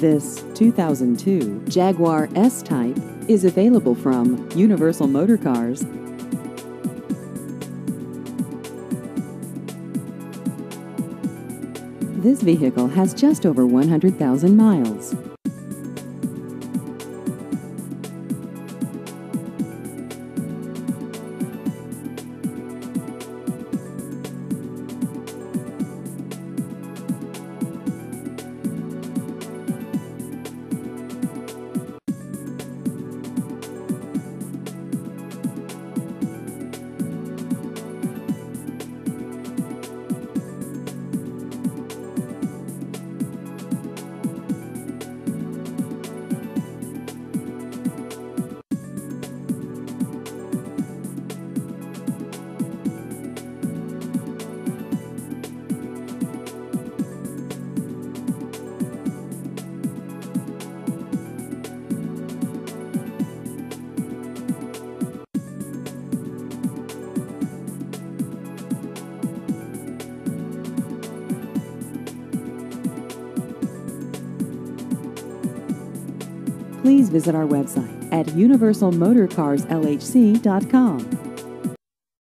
This 2002 Jaguar S-Type is available from Universal Motor Cars. This vehicle has just over 100,000 miles. Please visit our website at universalmotorcarslhc.com.